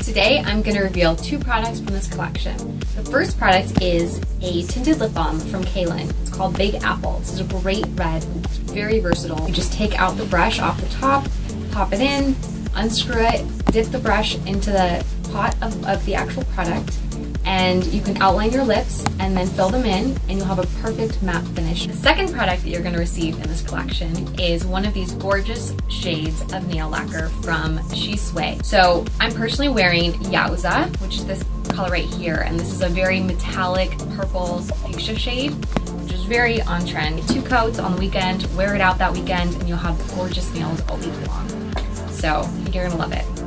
today I'm going to reveal two products from this collection. The first product is a tinted lip balm from Cailyn. It's called Big Apple. This is a great red. It's very versatile. You just take out the brush off the top, pop it in, unscrew it, dip the brush into the pot of, of the actual product, and you can outline your lips and then fill them in and you'll have a perfect matte finish. The second product that you're going to receive in this collection is one of these gorgeous shades of nail lacquer from Sheswai. So I'm personally wearing Yauza, which is this color right here, and this is a very metallic purple fuchsia shade which is very on trend. Two coats on the weekend, wear it out that weekend, and you'll have gorgeous nails all week long. So you're gonna love it.